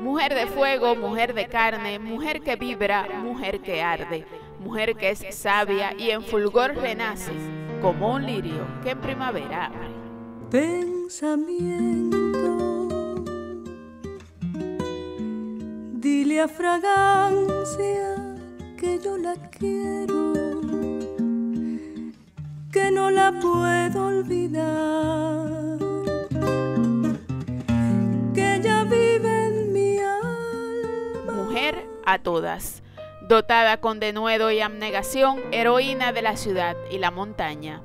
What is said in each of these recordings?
Mujer de fuego, mujer de carne, mujer que vibra, mujer que arde, mujer que es sabia y en fulgor renace, como un lirio que en primavera abre. Pensamiento, dile a fragancia que yo la quiero, que no la puedo olvidar, A todas, dotada con denuedo y abnegación, heroína de la ciudad y la montaña.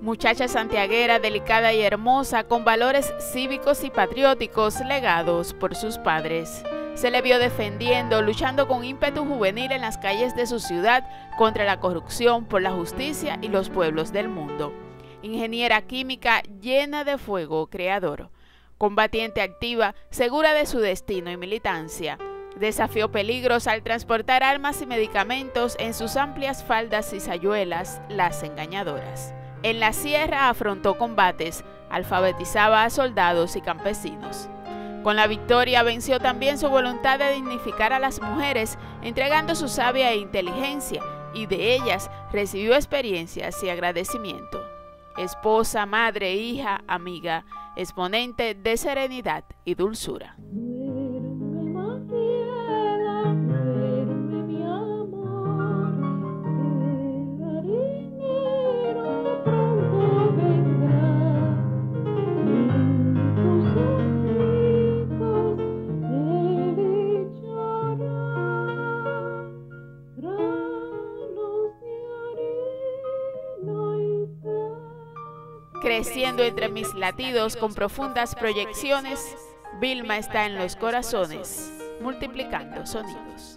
Muchacha santiaguera, delicada y hermosa, con valores cívicos y patrióticos legados por sus padres se le vio defendiendo, luchando con ímpetu juvenil en las calles de su ciudad contra la corrupción, por la justicia y los pueblos del mundo. Ingeniera química llena de fuego creador. Combatiente activa, segura de su destino y militancia. Desafió peligros al transportar armas y medicamentos en sus amplias faldas y sayuelas, las engañadoras. En la sierra afrontó combates, alfabetizaba a soldados y campesinos. Con la victoria venció también su voluntad de dignificar a las mujeres, entregando su sabia inteligencia, y de ellas recibió experiencias y agradecimiento. Esposa, madre, hija, amiga, exponente de serenidad y dulzura. Creciendo entre mis latidos con profundas proyecciones, Vilma está en los corazones, multiplicando sonidos.